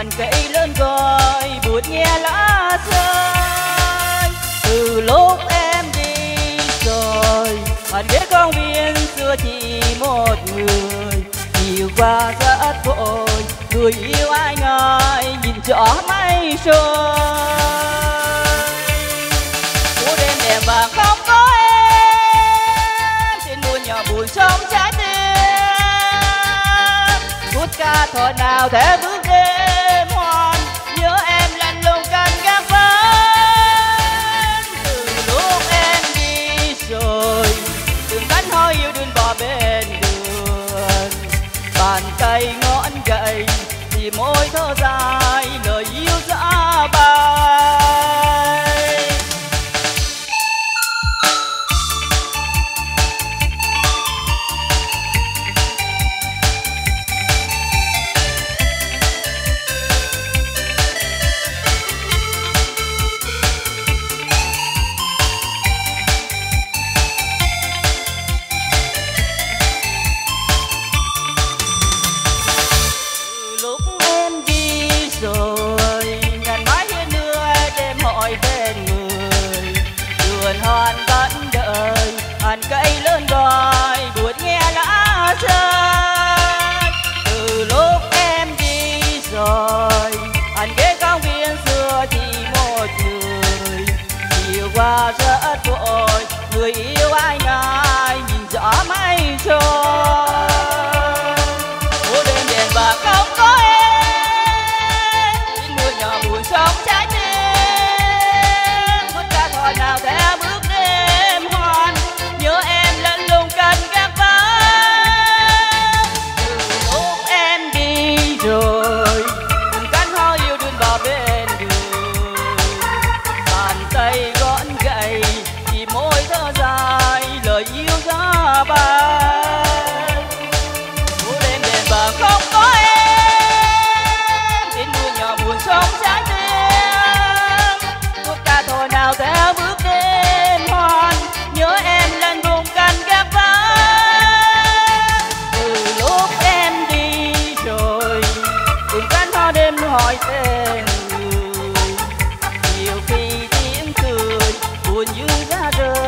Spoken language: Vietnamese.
đợi hàn cây lớn gọi buồn nghe lá rơi. Từ lúc em đi rồi hàn biết công viên xưa chỉ một người. Chiều qua rất vội, người yêu ai ơi nhìn rõ mây trôi phố đêm đèn vàng không có em, trên buôn nhỏ buồn trong trái tim. Phút ca thọ nào thể bước bàn cây ngọn gậy thì môi thơ dài lời yêu dã rớt vội. Người yêu ai ngại nhìn rõ mây trôi. hỏi tên người. Nhiều khi tiếng cười buồn như ra đời.